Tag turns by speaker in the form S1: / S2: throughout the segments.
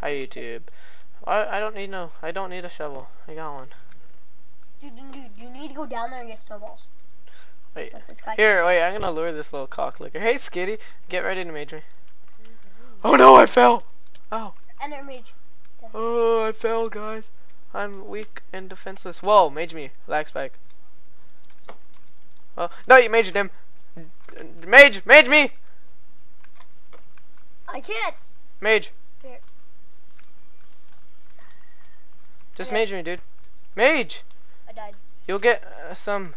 S1: Hi YouTube. I I don't need no. I don't need a shovel. I got one.
S2: Dude, dude, dude, you need to go down there and get snowballs.
S1: Wait.
S2: That's this guy.
S1: Here, wait. I'm gonna lure this little cock licker. Hey, Skitty, get ready to major. Mm-hmm. Oh no, I fell. Oh.
S2: Ender mage.
S1: Oh, I fell, guys. I'm weak and defenseless. Whoa, mage me. Lag spike. Oh, no, you maged him. Mage, mage me.
S2: I can't.
S1: Mage.
S2: Here.
S1: Just mage me, dude. Mage.
S2: I died.
S1: You'll get uh, some.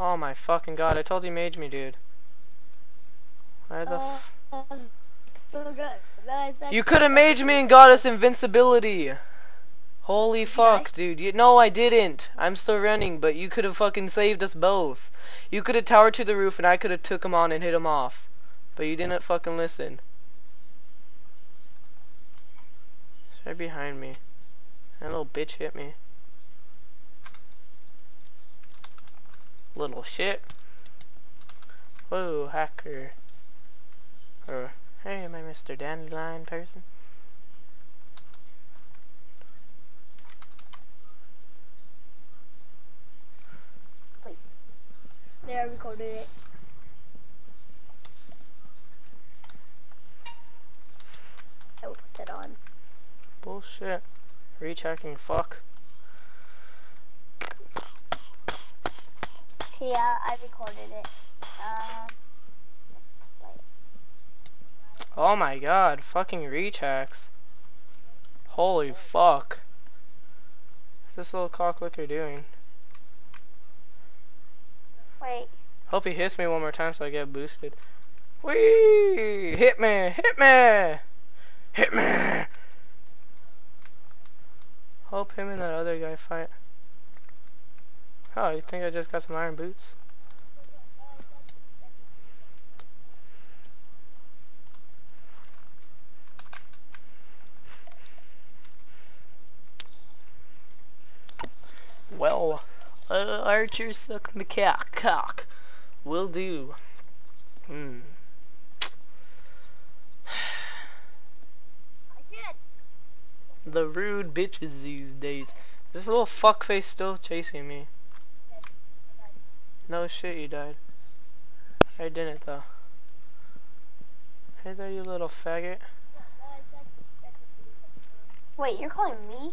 S1: Oh my fucking god! I told you mage me, dude. Why the?
S2: Uh, um, so good. Then I said-
S1: you could have mage me and got us invincibility. Holy fuck, dude. You, no, I didn't. I'm still running, but you could have fucking saved us both. You could have towered to the roof and I could have took him on and hit him off. But you didn't fucking listen. Right behind me. That little bitch hit me. Little shit. Whoa, hacker. Or, hey, am I Mr. Dandelion person? Wait.
S2: There, I recorded it. I will put that on.
S1: Bullshit. Rechecking, fuck.
S2: Yeah, I recorded it. Um, wait.
S1: Oh my god, fucking rechecks. Holy fuck. What's this little cocklicker doing?
S2: Wait.
S1: Hope he hits me one more time so I get boosted. Whee! Hit me! Hit me! Hit me! Hope him and that other guy fight. Oh, you think I just got some iron boots? Well, uh, Archer suck cock. cock. Will do. Hmm.
S2: I can't.
S1: The rude bitches these days. This little fuckface still chasing me. No shit, you died. I didn't though. Hey there, you little faggot.
S2: Wait, you're calling me?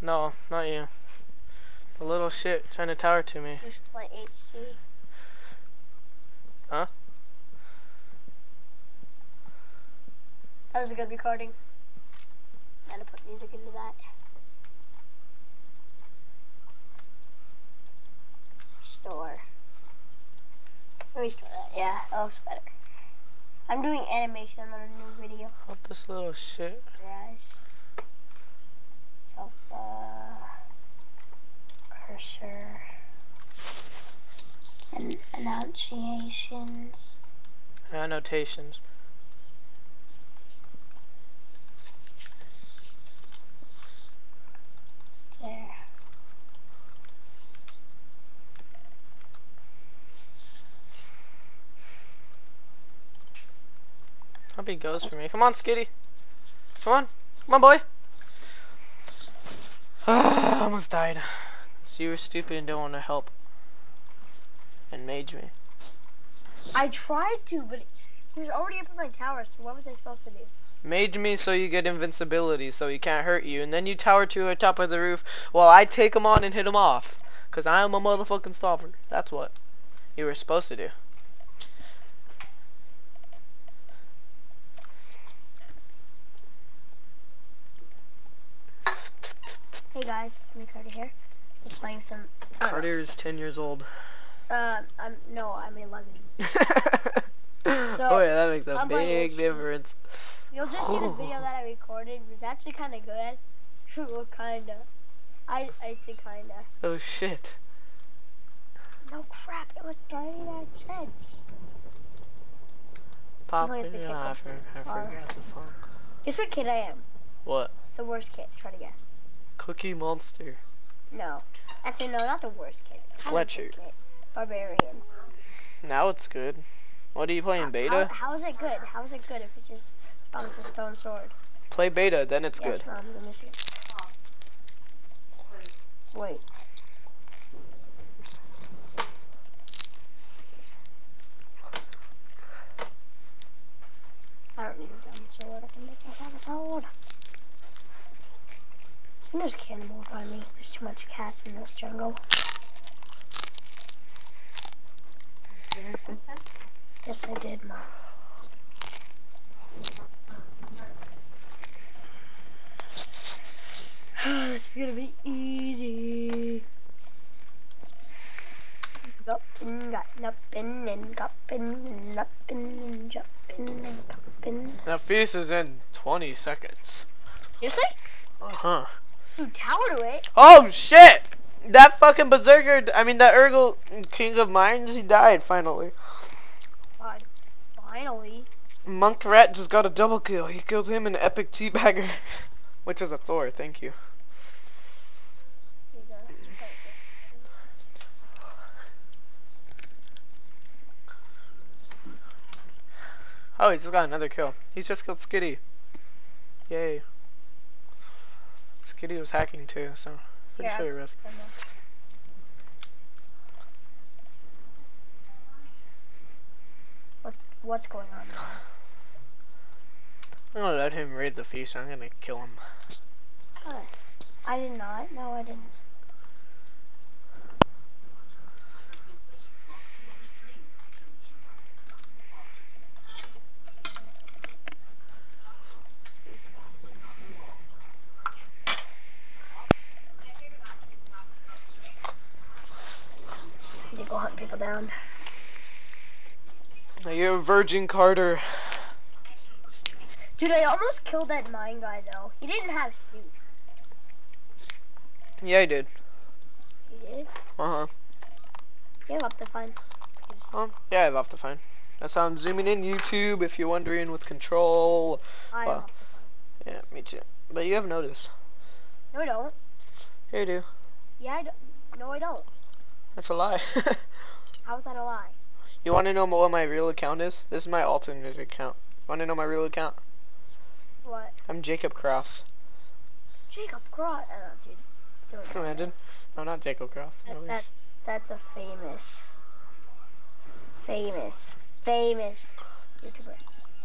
S1: No, not you. The little shit trying to tower to me.
S2: Just play HG.
S1: Huh?
S2: That was a good recording. Gotta put music into that. Restore. Let me restore that. Yeah, that looks better. I'm doing animation on a new video,
S1: Help this little shit.
S2: guys. Self, uh, cursor, and annunciations.
S1: Annotations.
S2: There.
S1: Hope he goes for me. Come on, Skitty. Come on. Come on, boy. Ah, almost died. So you were stupid and don't want to help. And mage me.
S2: I tried to, but he was already up in my tower, so what was I supposed to do?
S1: Mage me so you get invincibility so he can't hurt you. And then you tower to the top of the roof while I take him on and hit him off. Because I am a motherfucking stomper. That's what you were supposed to do.
S2: Guys, it's me Carter here. Just playing some. uh,
S1: Carter is 10 years old.
S2: Uh, I'm no, I'm 11.
S1: oh yeah, that makes a
S2: I'm
S1: big difference.
S2: You'll just see the video that I recorded. It was actually kind of good. well, kinda. I I say kinda.
S1: Oh shit.
S2: No crap, it was 39 cents.
S1: Pop
S2: Wait a
S1: it.
S2: second.
S1: I, for, I
S2: Or-
S1: forgot the song.
S2: Guess what kid I am?
S1: What?
S2: It's the worst kid. Try to guess.
S1: Cookie Monster.
S2: No. Actually, no, not the worst kid.
S1: Fletcher.
S2: kid. Barbarian.
S1: Now it's good. What are you playing, beta?
S2: How, how is it good? How is it good if it's just Found the stone sword.
S1: Play beta, then it's
S2: yes,
S1: good.
S2: mom. Let me see. Wait. I don't need a diamond sword. I can make myself a sword. See, there's cannibals by me. There's too much cats in this jungle. Yes, I did, mom. this is gonna be easy. Jumping, got nothing, and jumping, and nothing, and jumping, and jumping.
S1: That feast is in 20 seconds.
S2: Seriously?
S1: Uh-huh.
S2: You tower to it.
S1: Oh, shit! That fucking berserker, I mean, that Urgle King of Mines, he died finally.
S2: God, finally.
S1: Monk Rat just got a double kill. He killed him and Epic Teabagger. Which is a Thor, thank you.
S2: Here you go.
S1: Oh, he just got another kill. He's just killed Skitty. Yay. Skitty was hacking too, so pretty
S2: Yeah.
S1: sure he was.
S2: I know. What, what's going on?
S1: I'm gonna let him raid the feast. I'm gonna kill him.
S2: I did not. No, I didn't. Need to go hunt people down.
S1: Now you're a Virgin Carter.
S2: Dude, I almost killed that mine guy though. He didn't have suit.
S1: Yeah, he did.
S2: He did.
S1: Uh-huh.
S2: He have find.
S1: Um, yeah, I have Optifine. That's how I'm zooming in YouTube, if you're wondering, with control.
S2: I up
S1: Yeah, me too. But you have noticed.
S2: No, I don't.
S1: Here you do.
S2: Yeah, I don't. No, I don't.
S1: That's a lie.
S2: How's that a lie?
S1: you want to know what my real account is? This is my alternate account. Want to know my real account?
S2: What?
S1: I'm Jacob Cross.
S2: Jacob Cross. I don't know,
S1: Imagine. No, not Jacob Cross.
S2: That, that, that's a famous, famous, famous YouTuber.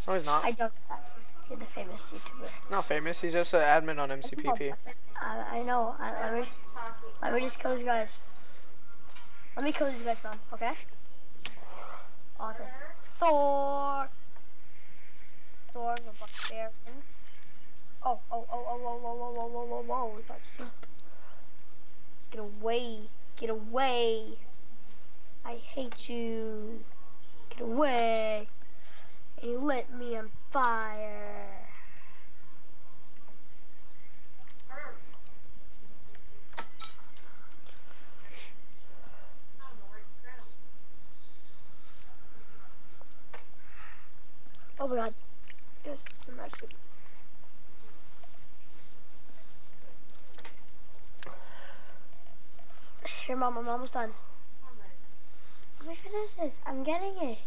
S1: No, he's not.
S2: I don't. You're the famous YouTuber.
S1: Not famous. He's just an admin on MCPVP.
S2: I, I know. I, let, me, let me just kill guys. Let me kill these guys. Okay? Awesome. Thor! Thor, the barbarians. Oh, oh, oh, oh, oh, oh, oh, oh, oh, oh, oh, we got soup. Get away. Get away. I hate you. Get away. And you lit me on fire. Oh Oh my god. Just soup. Here, mom, I'm almost done. Let me finish this. I'm getting it.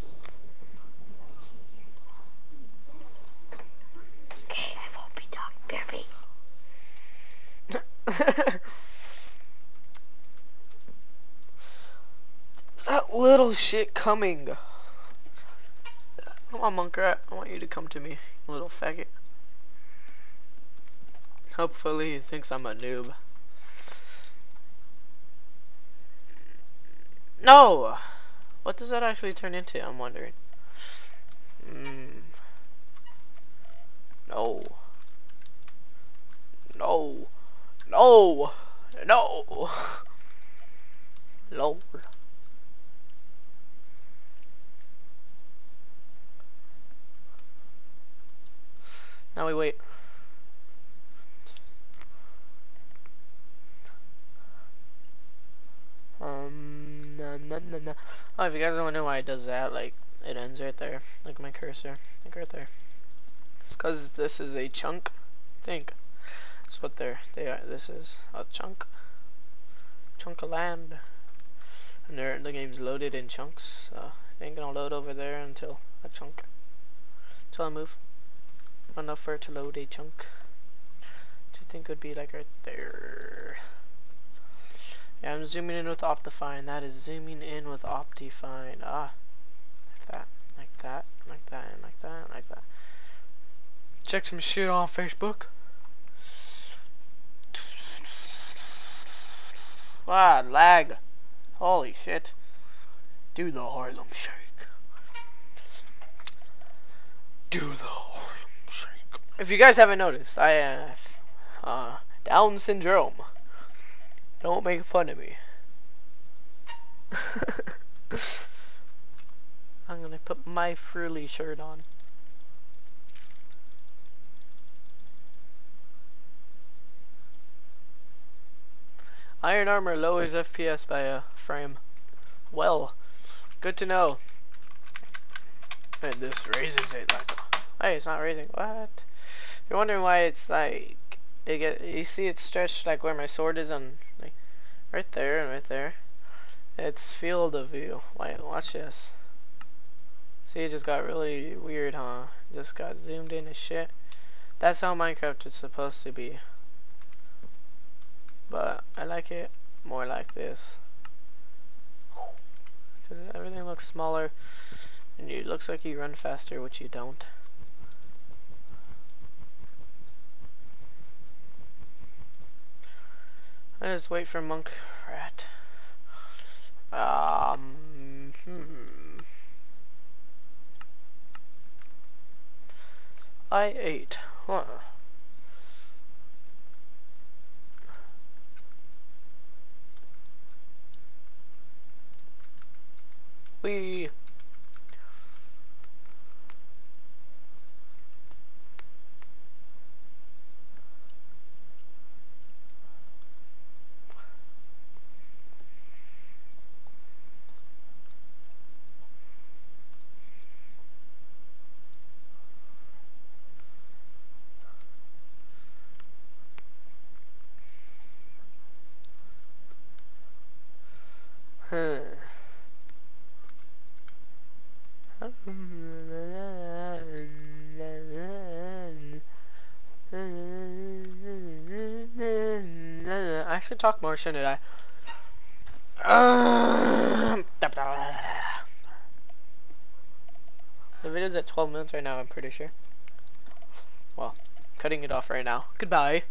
S2: Okay, I won't be dog baby.
S1: that little shit coming. Come on, Monkrat. I want you to come to me, little faggot. Hopefully he thinks I'm a noob. No! What does that actually turn into, I'm wondering. Mm. No. No. No. No. Lord. Now we wait. Um. Oh, if you guys don't know why it does that, like, it ends right there. At my cursor. Like, right there. It's because this is a chunk. Think. That's what they're, they are. This is a chunk. Chunk of land. And they're, the game's loaded in chunks. So, it ain't gonna load over there until a chunk. Until I move. Enough for it to load a chunk. Which I think would be like right there. Yeah, I'm zooming in with Optifine. That is zooming in with Optifine. Ah, like that, like that, like that, and like that, like that. Check some shit on Facebook. Ah, lag. Holy shit. Do the Harlem Shake. Do the. If you guys haven't noticed, I have uh, Down syndrome. Don't make fun of me. I'm gonna put my frilly shirt on. Iron armor lowers FPS by a frame. Well, good to know. And this raises it like, hey, it's not raising. What? You're wondering why it's like, it get, you see it stretched like where my sword is on, like, right there and right there. It's field of view. Wait, watch this. See, it just got really weird, huh? Just got zoomed in as shit. That's how Minecraft is supposed to be but I like it more like this because everything looks smaller and it looks like you run faster which you don't I just wait for monk rat um hmm. I ate huh. We should talk more, shouldn't I? Um, the video's at 12 minutes right now, I'm pretty sure. Well, cutting it off right now. Goodbye.